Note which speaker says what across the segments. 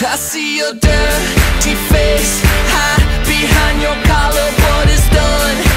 Speaker 1: I see your dirty face. Hide behind your collar What is done?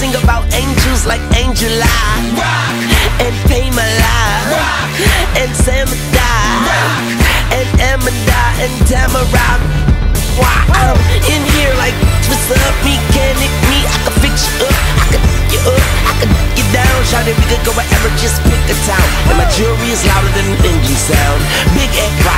Speaker 1: sing about angels like Angela Rock. and Pamela Rock. and Samada and Amanda and Tamara. Why I'm in here like what's up, mechanic me? I can fix you up, I can fuck you up, I can you down. Shout it, we could go wherever, just pick a town. And my jewelry is louder than an engine sound. Big F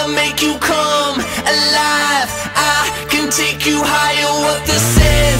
Speaker 1: I'll make you come alive. I can take you higher, what the is.